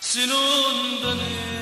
sen ondan el